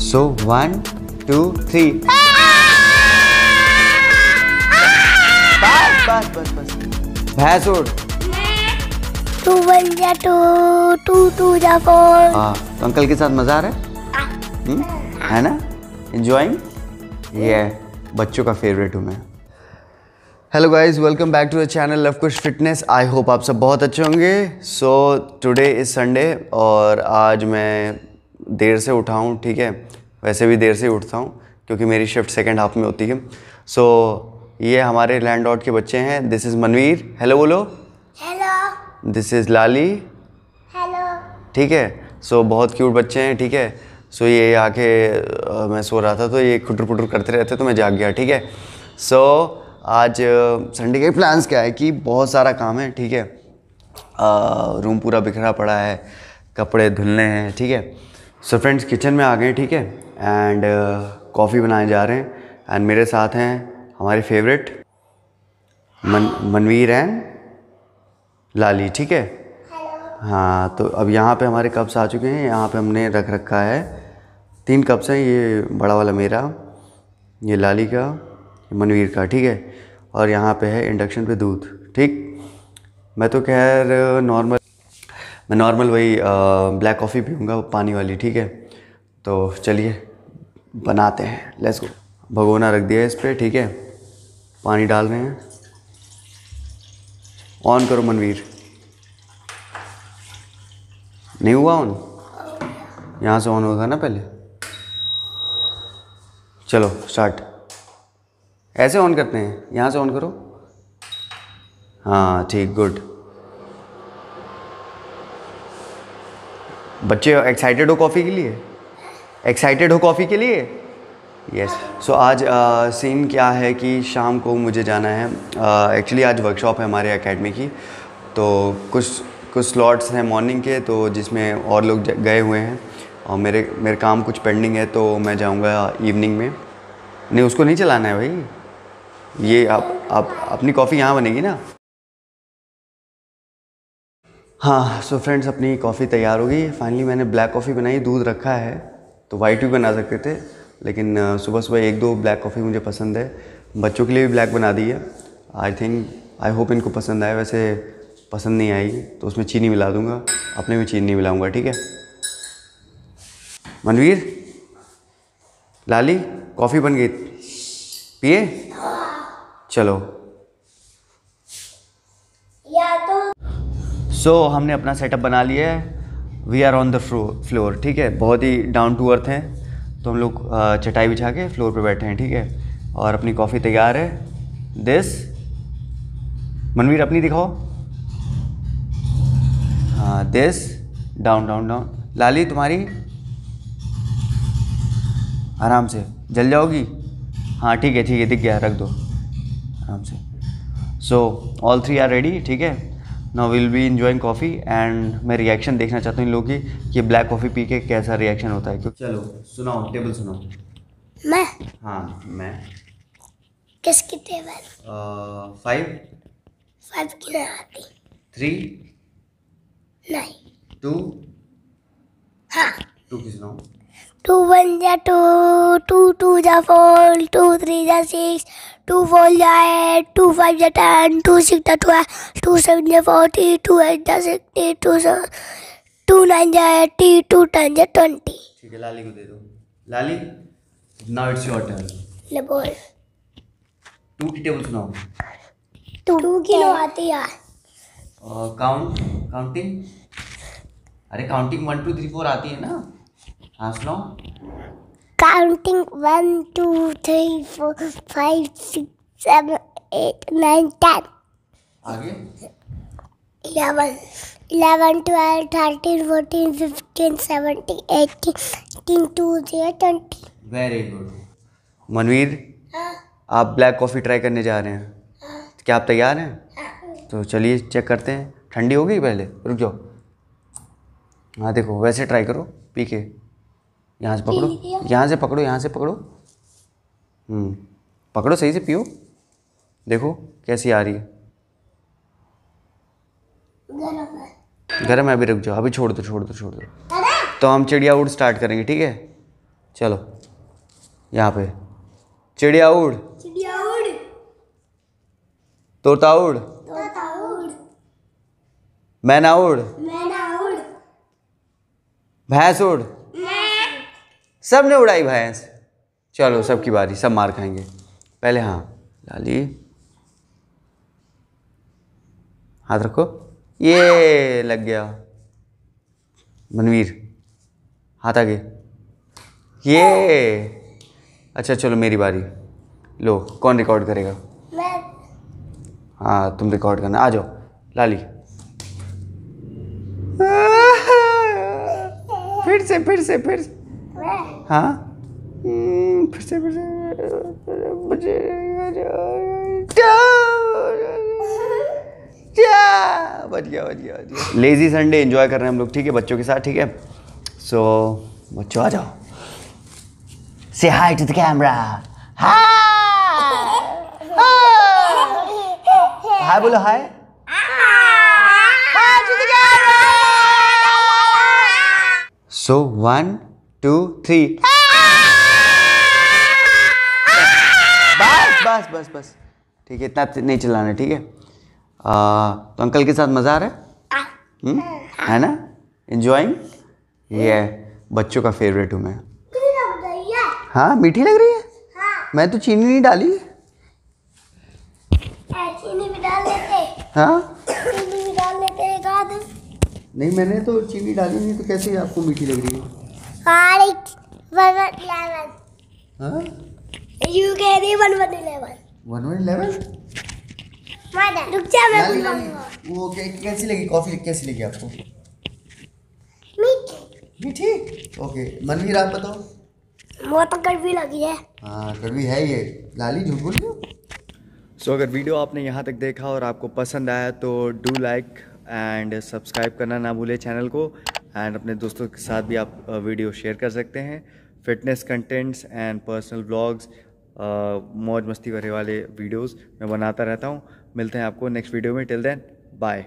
सो one two three बस बस बस बस। भैंस उड़ टू वन जा टू टू टू जा फोर हाँ तो अंकल के साथ मज़ा आ रहा है? हम्म? है ना? इंजॉइंग ये बच्चों का फेवरेट हूँ मैं। Hello guys welcome back to the channel Luv Kush fitness I hope आप सब बहुत अच्छे होंगे। सो टुडे इज़ संडे और आज मैं देर से उठा हूँ ठीक है? वैसे भी देर से उठता हूँ क्योंकि मेरी शिफ्ट सेकेंड हाफ़ में होती है। सो so, ये हमारे लैंड के बच्चे हैं। दिस इज़ मनवीर हेलो बोलो। Hello this is Lali hello ठीक है? सो so, बहुत क्यूट बच्चे हैं ठीक है? सो so, ये आके अ, मैं सो रहा था तो ये खुटर पुटर करते रहते तो मैं जाग गया ठीक है? सो so, आज संडे के प्लान्स क्या है कि बहुत सारा काम है ठीक है? रूम पूरा बिखरा पड़ा है कपड़े धुलने हैं ठीक है? सो फ्रेंड्स किचन में आ गए ठीक है? एंड कॉफ़ी बनाए जा रहे हैं। एंड मेरे साथ हैं हमारे फेवरेट मन मनवीर एंड लाली ठीक है? हाँ तो अब यहाँ पे हमारे कप्स आ चुके हैं। यहाँ पे हमने रख रखा है। तीन कप्स हैं ये बड़ा वाला मेरा ये लाली का ये मनवीर का ठीक है? और यहाँ पे है इंडक्शन पे दूध ठीक? मैं तो खैर नॉर्मल मैं नॉर्मल वही ब्लैक कॉफ़ी पीऊँगा, पानी वाली, ठीक है? तो चलिए, बनाते हैं लेट्स गो भगोना रख दिया इस पर ठीक है? पानी डाल रहे हैं। ऑन करो, मनवीर। नहीं हुआ ऑन यहाँ से ऑन होगा ना पहले? चलो स्टार्ट ऐसे ऑन करते हैं। यहाँ से ऑन करो। हाँ ठीक गुड बच्चे एक्साइटेड हो कॉफ़ी के लिए? एक्साइटेड हो कॉफ़ी के लिए? Yes yes. सो so, आज सीन क्या है कि शाम को मुझे जाना है? एक्चुअली आज वर्कशॉप है हमारे एकेडमी की। तो कुछ कुछ स्लॉट्स हैं मॉर्निंग के तो जिसमें और लोग गए हुए हैं। और मेरे मेरे काम कुछ पेंडिंग है तो मैं जाऊँगा इवनिंग में। नहीं उसको नहीं चलाना है भाई। ये आप आप अपनी कॉफ़ी यहाँ बनेगी ना? हाँ सो फ्रेंड्स अपनी कॉफ़ी तैयार हो गई। फाइनली मैंने ब्लैक कॉफ़ी बनाई, दूध रखा है तो वाइट भी बना सकते थे, लेकिन सुबह सुबह एक दो ब्लैक कॉफ़ी मुझे पसंद है। बच्चों के लिए भी ब्लैक बना दी है। आई थिंक आई होप इनको पसंद आए। वैसे पसंद नहीं आई तो उसमें चीनी मिला दूँगा। अपने में चीनी मिलाऊँगा, ठीक है? मनवीर? लाली कॉफ़ी बन गई। पिए? चलो या तो सो so, हमने अपना सेटअप बना लिया है। We are on the floor ठीक है? बहुत ही डाउन टू अर्थ हैं। तो हम लोग चटाई बिछा के फ्लोर पे बैठे हैं ठीक है? और अपनी कॉफ़ी तैयार है। दिस मनवीर अपनी दिखाओ। हाँ this down down down Lali तुम्हारी? आराम से। जल जाओगी? हाँ ठीक है ठीक है दिख गया रख दो। आराम से। So all three are ready ठीक है? Now will be enjoying coffee and मैं रिएक्शन देखना चाहता हूँ इन लोगों की कि ब्लैक कॉफ़ी पी के कैसा रिएक्शन होता है। क्योंकि चलो सुनाओ टेबल सुनाओ। मैं? हाँ मैं। किसकी टेबल फाइव फाइव की नहीं आती। थ्री नहीं। टू हाँ। टू की सुनाओ। टू वन जा टू टू टू जा फोर टू थ्री जा सिक्स टू फोर जा एट टू फाइव जा टेन टू सिक्स जा ट्वेल्व टू सेवन जा फोर्टी टू एट जा sixty two seven two nine जा एट्टी टू टेन जा ट्वेंटी। ठीक है लाली को दे दो। Lali now it's your turn ले बोल। टू की टेबल सुनाओ। टू की नो आती यार काउंट काउंटिंग अरे counting one two three four आती है ना? हाँ सुनाओ counting one two three four five six seven eight nine ten आगे? Eleven, eleven, twelve, thirteen, fourteen, fifteen, seventeen, eighteen, nineteen, two, zero, twenty. Very good Manveer आप black coffee try करने जा रहे हैं। क्या आप तैयार हैं? तो चलिए चेक करते हैं। ठंडी हो गई पहले? रुक जाओ। हाँ देखो वैसे ट्राई करो पी के यहाँ से पकड़ो। यहाँ से पकड़ो यहाँ से पकड़ो। हम्म पकड़ो सही से पियो। देखो कैसी आ रही है। गर्म है। अभी रुक जाओ। अभी छोड़ दो छोड़ दो छोड़ दो। तो हम चिड़िया उड़ स्टार्ट करेंगे ठीक है? चलो यहाँ पे। चिड़िया उड़ चिड़िया उड़ तोता उड़ तोता उड़ मैना उड़ मैना उड़ भैंस उड़ सबने उड़ाई भैंस। चलो सबकी बारी सब मार खाएँगे। पहले हाँ लाली। हाथ रखो। ये लग गया। मनवीर हाथ आगे। ये। अच्छा चलो मेरी बारी। लो कौन रिकॉर्ड करेगा? मैं। हाँ तुम रिकॉर्ड करना। आ जाओ लाली। फिर से फिर से फिर से। हाँ? हम्म, फिर से फिर से मुझे लेजी संडे एंजॉय कर रहे हैं हम लोग ठीक है बच्चों के साथ ठीक है? सो बच्चों आ जाओ। Say hi to the camera hi बोलो hi so one two three बस बस बस बस। ठीक है इतना नहीं चिल्लाना ठीक है? तो अंकल के साथ मज़ा आ रहा है? हम्म? है ना? इंजॉइंग ये बच्चों का फेवरेट हूँ मैं। हाँ मीठी लग रही है? हाँ मैं तो चीनी नहीं डाली। चीनी भी डाल लेते हाँ चीनी भी डाल लेते नहीं मैंने तो चीनी डाली नहीं तो कैसे आपको मीठी लग रही है? Alright, one one eleven. हाँ You carry one one eleven. One one eleven Mother, रुक जा मैं लाली, लाली, वो कै- कैसी लगी कॉफ़ी कैसी लगी आपको? मीठी। मीठी? ओके मनवीर आप बताओ। वो तो कड़वी लगी है। हाँ कड़वी है ये। लाली झूठ बोल रही हो? सो अगर वीडियो आपने यहाँ तक देखा और आपको पसंद आया तो डू लाइक एंड सब्सक्राइब करना ना भूले चैनल को। एंड अपने दोस्तों के साथ भी आप वीडियो शेयर कर सकते हैं। Fitness contents and personal blogs मौज मस्ती भरे वाले वीडियोस मैं बनाता रहता हूँ। मिलते हैं आपको नेक्स्ट वीडियो में। Till then bye